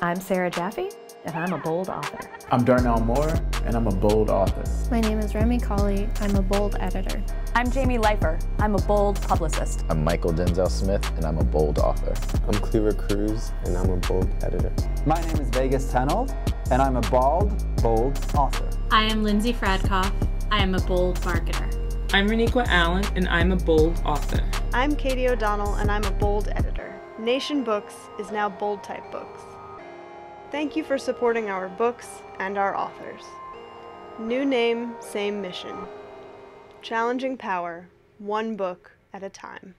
I'm Sarah Jaffe, and I'm a bold author. I'm Darnell Moore, and I'm a bold author. My name is Remy Cawley. I'm a bold editor. I'm Jamie Leifer. I'm a bold publicist. I'm Mychal Denzel Smith, and I'm a bold author. I'm Kleaver Cruz, and I'm a bold editor. My name is Vegas Tenold, and I'm a bald, bold author. I am Lindsay Fradkoff. I am a bold marketer. I'm Reniqua Allen, and I'm a bold author. I'm Katie O'Donnell, and I'm a bold editor. Nation Books is now Bold Type Books. Thank you for supporting our books and our authors. New name, same mission. Challenging power, one book at a time.